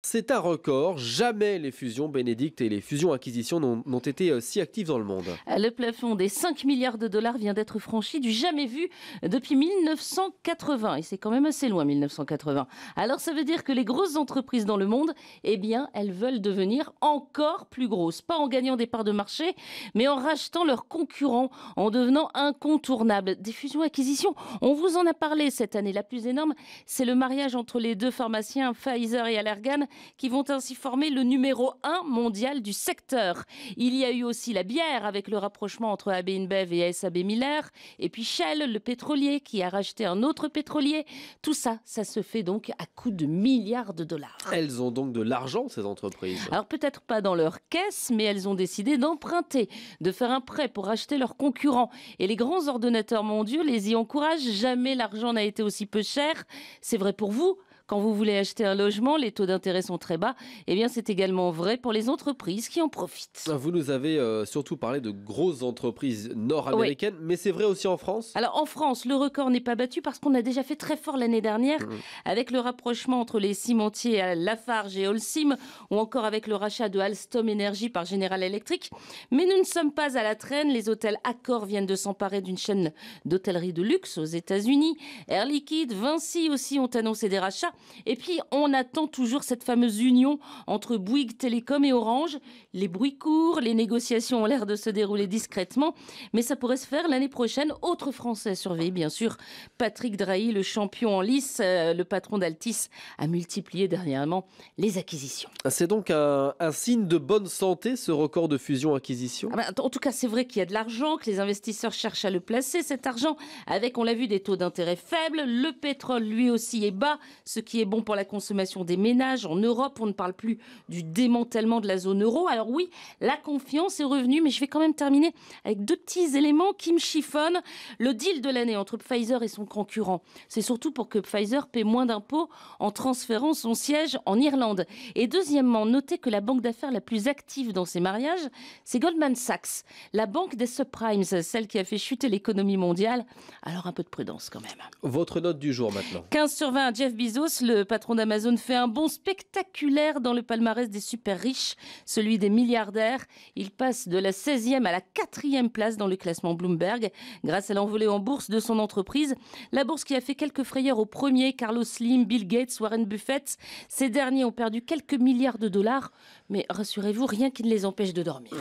C'est un record. Jamais les fusions Bénédicte et les fusions-acquisitions n'ont été euh, si actives dans le monde. Le plafond des 5 milliards de dollars vient d'être franchi du jamais vu depuis 1980. Et c'est quand même assez loin, 1980. Alors ça veut dire que les grosses entreprises dans le monde, eh bien, elles veulent devenir encore plus grosses. Pas en gagnant des parts de marché, mais en rachetant leurs concurrents, en devenant incontournables. Des fusions-acquisitions, on vous en a parlé cette année. La plus énorme, c'est le mariage entre les deux pharmaciens Pfizer et Allergan qui vont ainsi former le numéro 1 mondial du secteur. Il y a eu aussi la bière avec le rapprochement entre AB InBev et SAB Miller, et puis Shell, le pétrolier, qui a racheté un autre pétrolier. Tout ça, ça se fait donc à coût de milliards de dollars. Elles ont donc de l'argent, ces entreprises Alors peut-être pas dans leur caisse, mais elles ont décidé d'emprunter, de faire un prêt pour acheter leurs concurrents. Et les grands ordonnateurs mondiaux les y encouragent. Jamais l'argent n'a été aussi peu cher. C'est vrai pour vous, quand vous voulez acheter un logement, les taux d'intérêt sont très bas. Eh bien, c'est également vrai pour les entreprises qui en profitent. Vous nous avez euh, surtout parlé de grosses entreprises nord-américaines, mais c'est vrai aussi en France? Alors, en France, le record n'est pas battu parce qu'on a déjà fait très fort l'année dernière mmh. avec le rapprochement entre les cimentiers Lafarge et Holcim ou encore avec le rachat de Alstom Energy par General Electric. Mais nous ne sommes pas à la traîne. Les hôtels Accor viennent de s'emparer d'une chaîne d'hôtellerie de luxe aux États-Unis. Air Liquide, Vinci aussi ont annoncé des rachats. Et puis, on attend toujours cette fameuse union entre Bouygues Télécom et Orange. Les bruits courts, les négociations ont l'air de se dérouler discrètement, mais ça pourrait se faire l'année prochaine. Autre Français surveillé, bien sûr, Patrick Drahi, le champion en lice, euh, le patron d'Altis, a multiplié dernièrement les acquisitions. C'est donc un, signe de bonne santé, ce record de fusion-acquisition? Ah bah, En tout cas, c'est vrai qu'il y a de l'argent, que les investisseurs cherchent à le placer, cet argent, avec, on l'a vu, des taux d'intérêt faibles. Le pétrole, lui aussi, est bas, ce qui est bon pour la consommation des ménages. En Europe, on ne parle plus du démantèlement de la zone euro. Alors oui, la confiance est revenue, mais je vais quand même terminer avec deux petits éléments qui me chiffonnent. Le deal de l'année entre Pfizer et son concurrent, c'est surtout pour que Pfizer paie moins d'impôts en transférant son siège en Irlande. Et deuxièmement, notez que la banque d'affaires la plus active dans ces mariages, c'est Goldman Sachs, la banque des subprimes, celle qui a fait chuter l'économie mondiale. Alors un peu de prudence quand même. Votre note du jour maintenant. 15 sur 20, Jeff Bezos, le patron d'Amazon fait un bond spectaculaire dans le palmarès des super riches, celui des milliardaires. Il passe de la 16e à la 4e place dans le classement Bloomberg grâce à l'envolée en bourse de son entreprise. La bourse qui a fait quelques frayeurs au premier, Carlos Slim, Bill Gates, Warren Buffett. Ces derniers ont perdu quelques milliards de dollars, mais rassurez-vous, rien qui ne les empêche de dormir.